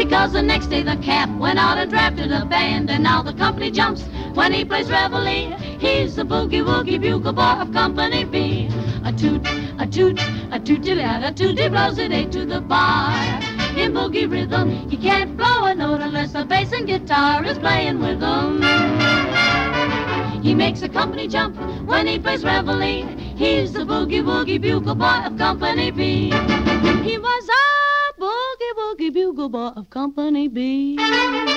Because the next day the cap went out and drafted a band, and now the company jumps when he plays reveille. He's the boogie woogie bugle boy of Company B. A toot, a toot, a tooty lad, a tooty blows it eight to the bar. In boogie rhythm, he can't blow a note unless the bass and guitar is playing with him. He makes the company jump when he plays reveille. He's the boogie woogie bugle boy of Company B. boy of Company B. And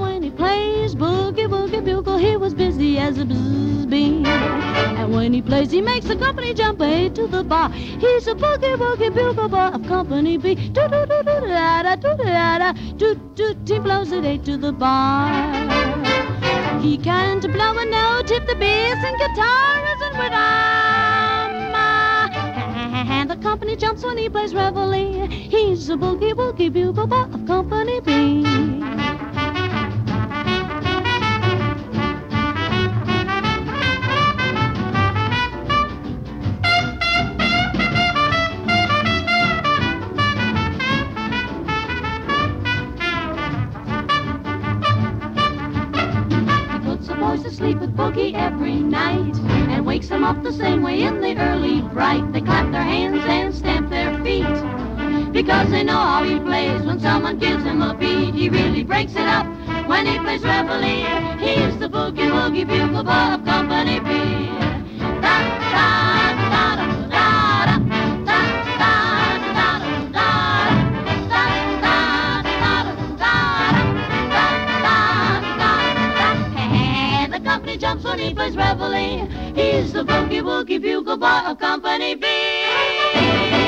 when he plays boogie woogie bugle, he was busy as a bzz bee. And when he plays, he makes the company jump eight to the bar. He's a boogie woogie bugle boy of Company B. Do do do do da da do da da do do. He blows it eight to the bar. He can't blow a note if the bass and guitar isn't with him. And company jumps when he plays reveille. He's a boogie woogie bugle boy of Company sleep with Boogie every night and wakes them up the same way in the early bright. They clap their hands and stamp their feet because they know how he plays. When someone gives him a beat, he really breaks it up. When he plays reveille, he's the boogie woogie bugle of Company jumps when he plays reveille. He's the boogie woogie bugle boy of Company B.